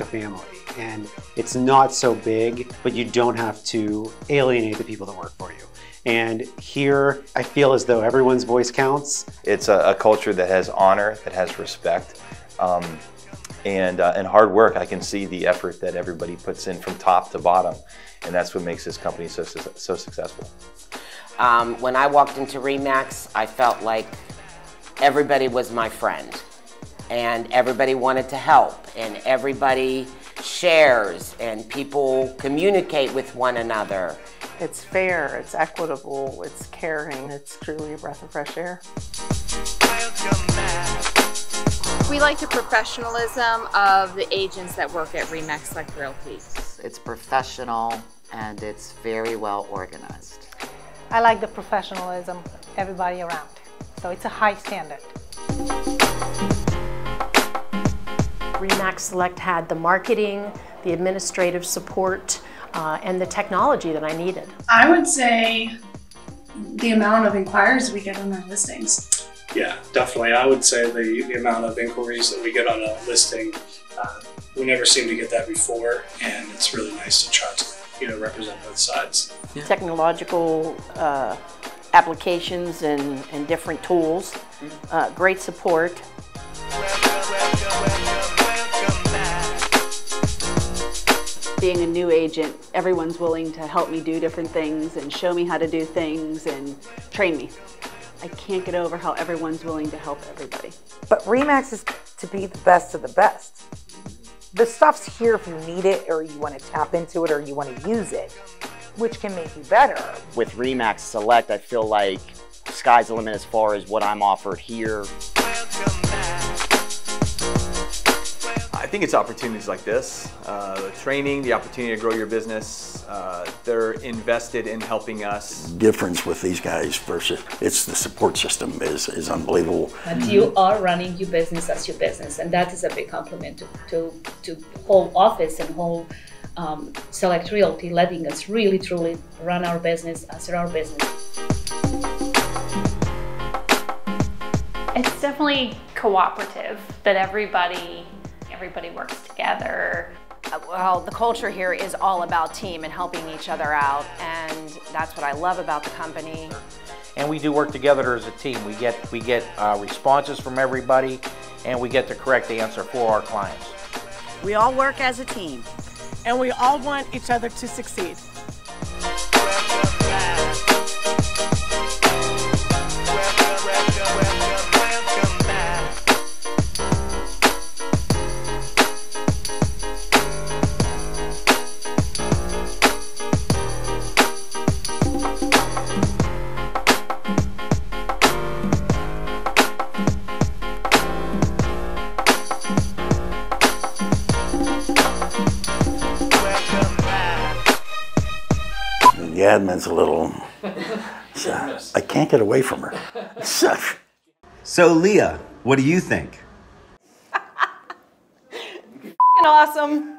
family. And it's not so big, but you don't have to alienate the people that work for you. And here, I feel as though everyone's voice counts. It's a, a culture that has honor, that has respect, um, and, uh, and hard work. I can see the effort that everybody puts in from top to bottom, and that's what makes this company so, so successful. Um, when I walked into Remax, I felt like everybody was my friend, and everybody wanted to help, and everybody shares, and people communicate with one another. It's fair, it's equitable, it's caring, it's truly a breath of fresh air. We like the professionalism of the agents that work at Remax Select Realty. It's professional and it's very well organized. I like the professionalism, everybody around. So it's a high standard. Remax Select had the marketing, the administrative support, uh, and the technology that I needed. I would say the amount of inquiries we get on our listings. Yeah, definitely. I would say the, the amount of inquiries that we get on a listing, uh, we never seem to get that before, and it's really nice to try to you know represent both sides. Yeah. Technological uh, applications and, and different tools, uh, great support. Being a new agent, everyone's willing to help me do different things and show me how to do things and train me. I can't get over how everyone's willing to help everybody. But Remax is to be the best of the best. The stuff's here if you need it or you want to tap into it or you want to use it, which can make you better. With Remax Select, I feel like sky's the limit as far as what I'm offered here. Think it's opportunities like this, uh, the training, the opportunity to grow your business. Uh, they're invested in helping us. Difference with these guys versus it's the support system is, is unbelievable. And you are running your business as your business, and that is a big compliment to to, to whole office and whole um, Select Realty, letting us really truly run our business as our business. It's definitely cooperative that everybody everybody works together. Uh, well, the culture here is all about team and helping each other out, and that's what I love about the company. And we do work together as a team. We get we get uh, responses from everybody, and we get the correct answer for our clients. We all work as a team, and we all want each other to succeed. Admin's a little. So, I can't get away from her. So, so Leah, what do you think? awesome.